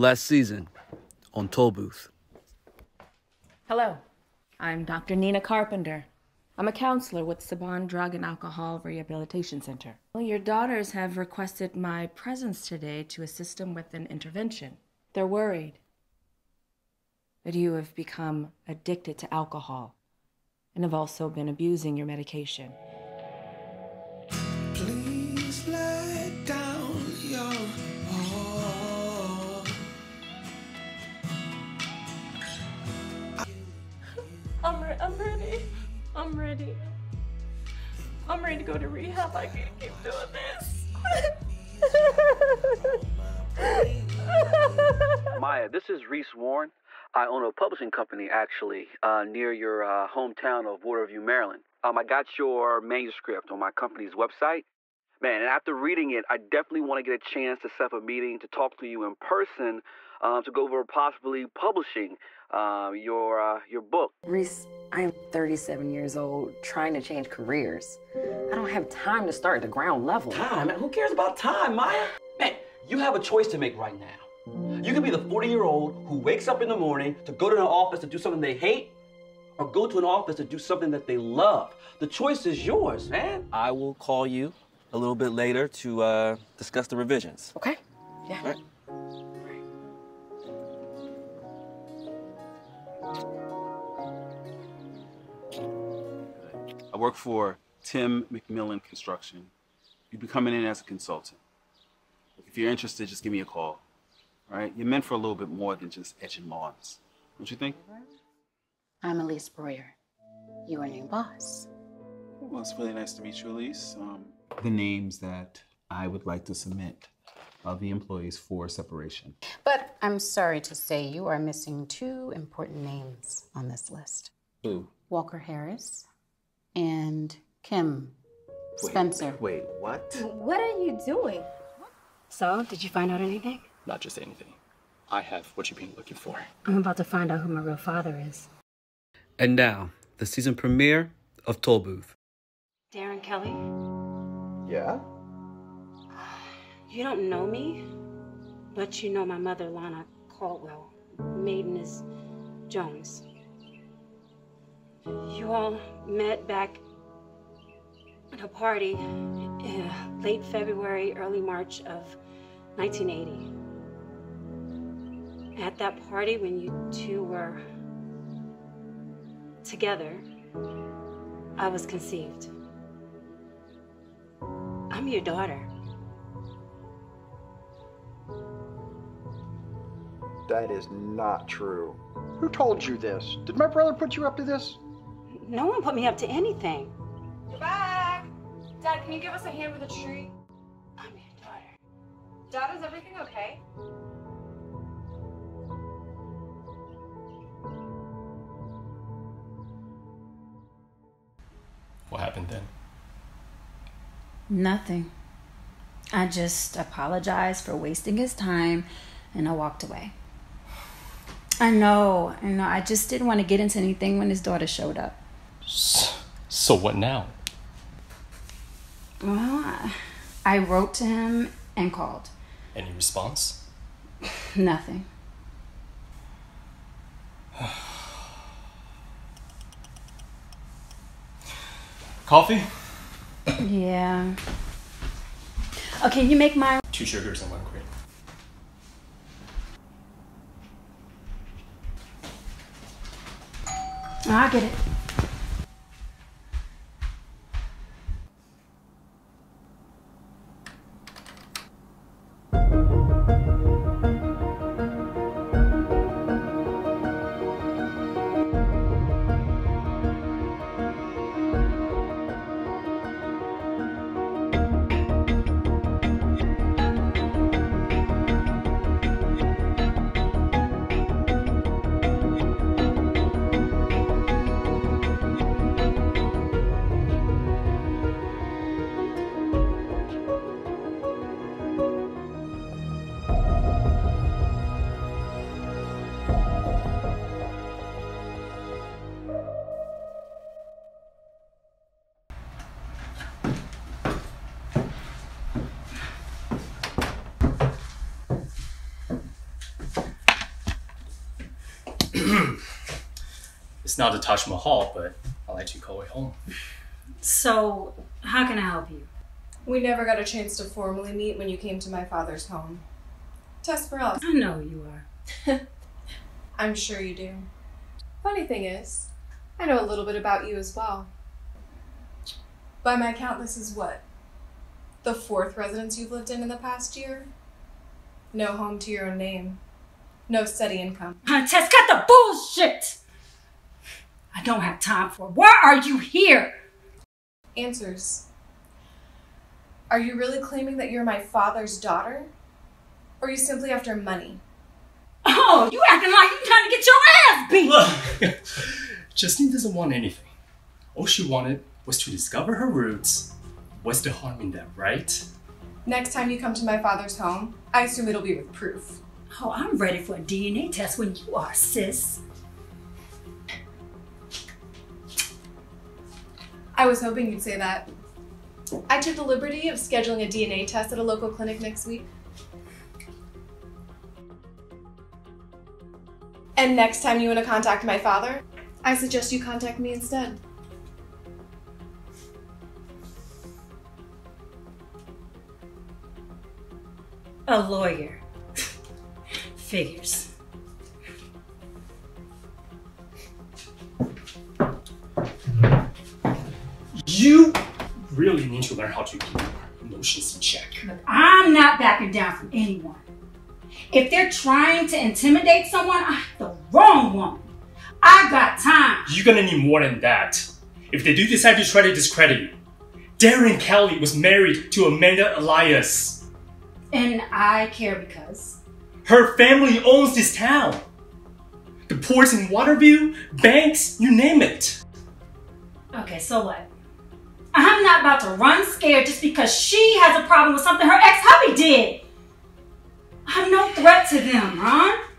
Last season on Toll Booth. Hello, I'm Dr. Nina Carpenter. I'm a counselor with Saban Drug and Alcohol Rehabilitation Center. Well, your daughters have requested my presence today to assist them with an intervention. They're worried that you have become addicted to alcohol and have also been abusing your medication. I'm ready. I'm ready to go to rehab. I can't keep doing this. Maya, this is Reese Warren. I own a publishing company, actually, uh, near your uh, hometown of Waterview, Maryland. Um, I got your manuscript on my company's website. Man, and after reading it, I definitely want to get a chance to set up a meeting to talk to you in person um, to go over possibly publishing uh, your uh, your book. Reese, I am 37 years old, trying to change careers. I don't have time to start at the ground level. Time? Who cares about time, Maya? Man, you have a choice to make right now. You could be the 40 year old who wakes up in the morning to go to an office to do something they hate, or go to an office to do something that they love. The choice is yours, man. I will call you a little bit later to uh, discuss the revisions. Okay. Yeah. Work for Tim McMillan Construction. You'd be coming in as a consultant. If you're interested, just give me a call. All right? You're meant for a little bit more than just etching lawns. Don't you think? I'm Elise Broyer, your new boss. Well, it's really nice to meet you, Elise. Um, the names that I would like to submit of the employees for separation. But I'm sorry to say you are missing two important names on this list Who? Walker Harris and Kim Wait, Spencer. Wait, what? What are you doing? So, did you find out anything? Not just anything. I have what you've been looking for. I'm about to find out who my real father is. And now, the season premiere of Toll Booth. Darren Kelley, Yeah? you don't know me, but you know my mother, Lana Caldwell. Maiden is Jones. You all met back at a party in late February, early March of 1980. At that party, when you two were together, I was conceived. I'm your daughter. That is not true. Who told you this? Did my brother put you up to this? No one put me up to anything. You're Back! Dad, can you give us a hand with the tree? I'm your daughter. Dad, is everything okay? What happened then? Nothing. I just apologized for wasting his time and I walked away. I know, I know. I just didn't want to get into anything when his daughter showed up. So what now? Well, I- I wrote to him and called. Any response? Nothing. Coffee? Yeah. Okay, you make mine. Two sugars and one cream. Oh, I'll get it. Not the Taj Mahal, but I like to call it home. So, how can I help you? We never got a chance to formally meet when you came to my father's home. Tess Burrell. I know who you are. I'm sure you do. Funny thing is, I know a little bit about you as well. By my count, this is what? The fourth residence you've lived in in the past year? No home to your own name. No steady income. Tess, cut the bullshit! I don't have time for. Why are you here? Answers. Are you really claiming that you're my father's daughter? Or are you simply after money? Oh, you acting like you're trying to get your ass beat! Look, Justine doesn't want anything. All she wanted was to discover her roots. What's the harm in that, right? Next time you come to my father's home, I assume it'll be with proof. Oh, I'm ready for a DNA test when you are, sis. I was hoping you'd say that. I took the liberty of scheduling a DNA test at a local clinic next week. And next time you want to contact my father, I suggest you contact me instead. A lawyer. Figures. Really need to learn how to keep your emotions in check. Look, I'm not backing down from anyone. If they're trying to intimidate someone, I'm the wrong one. I got time. You're gonna need more than that. If they do decide to try to discredit you, Darren Kelley was married to Amanda Elias. And I care because. Her family owns this town. The ports in Waterview, banks, you name it. Okay, so what? I'm not about to run scared just because she has a problem with something her ex hubby did. I'm no threat to them, huh?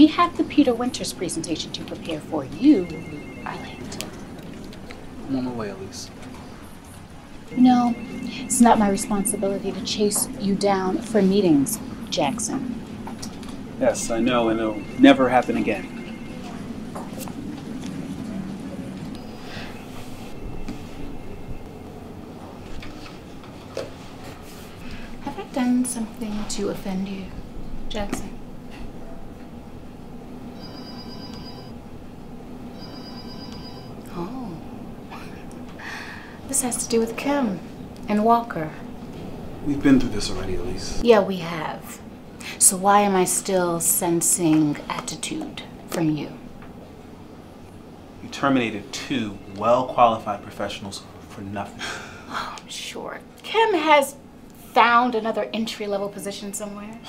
We have the Peter Winters presentation to prepare for you, are late. I'm on my way, Elise. No, it's not my responsibility to chase you down for meetings, Jackson. Yes, I know, and it'll never happen again. Have I done something to offend you, Jackson? This has to do with Kim and Walker. We've been through this already, Elise. Yeah, we have. So why am I still sensing attitude from you? You terminated two well qualified professionals for nothing. Oh, sure. Kim has found another entry level position somewhere.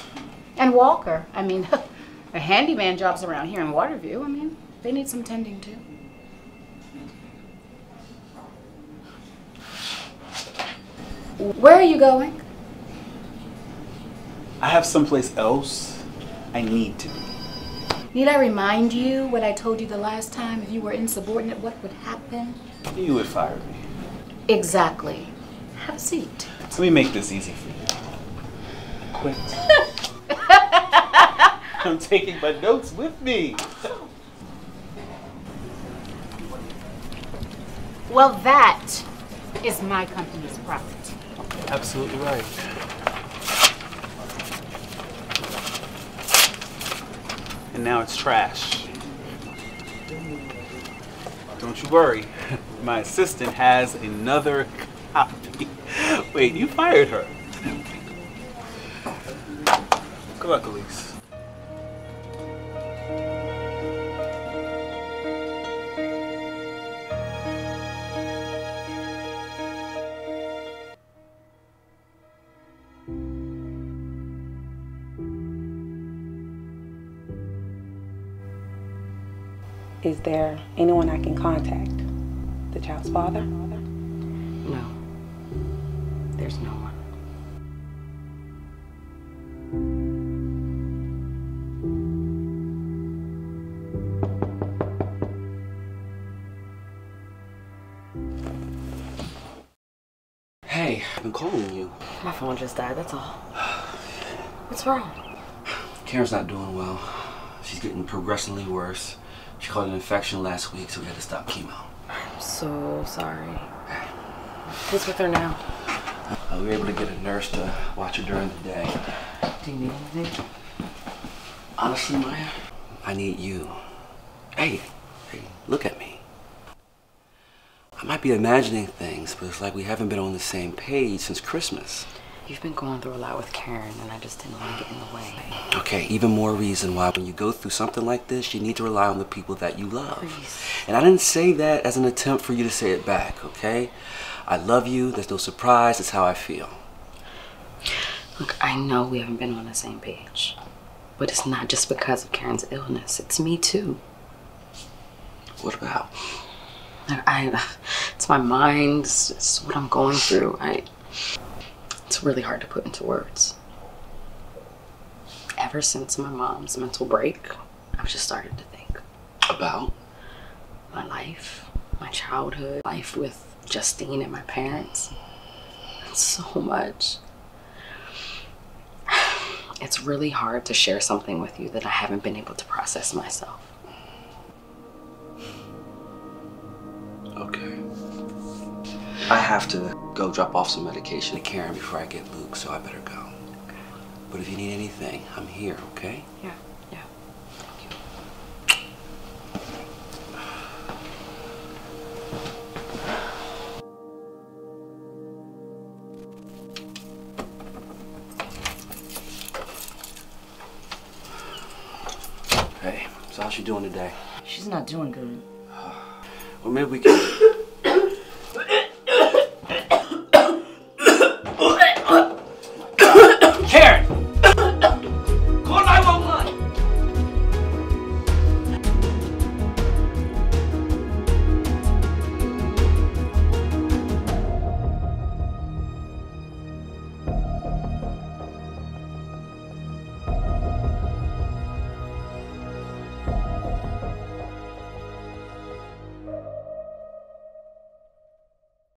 And Walker, I mean, a handyman jobs around here in Waterview. I mean, they need some tending too. Where are you going? I have someplace else I need to be. Need I remind you what I told you the last time? If you were insubordinate, what would happen? You would fire me. Exactly. Have a seat. Let me make this easy for you. Quit. I'm taking my notes with me. Well, that is my company's property. Absolutely right. And now it's trash. Don't you worry. My assistant has another copy. Wait, you fired her. Good luck, Elise. Is there anyone I can contact? The child's father? No. There's no one. Hey, I've been calling you. My phone just died, that's all. What's wrong? Karen's not doing well. She's getting progressively worse. She caught an infection last week, so we had to stop chemo. I'm so sorry. What's with her now? Uh, we were able to get a nurse to watch her during the day. Do you need anything? Honestly, Maya, I need you. Hey, hey, look at me. I might be imagining things, but it's like we haven't been on the same page since Christmas. You've been going through a lot with Karen, and I just didn't want to get in the way. Okay, even more reason why when you go through something like this, you need to rely on the people that you love. Please. And I didn't say that as an attempt for you to say it back, okay? I love you. There's no surprise. It's how I feel. Look, I know we haven't been on the same page, but it's not just because of Karen's illness. It's me too. What about? I, it's my mind. It's, it's what I'm going through. I. It's really hard to put into words. Ever since my mom's mental break, I've just started to think about my life, my childhood, life with Justine and my parents. So much. It's really hard to share something with you that I haven't been able to process myself. Okay. I have to go drop off some medication to Karen before I get Luke, so I better go. But if you need anything, I'm here, okay? Yeah. Yeah. Thank you. Hey, so how's she doing today? She's not doing good. Well, maybe we can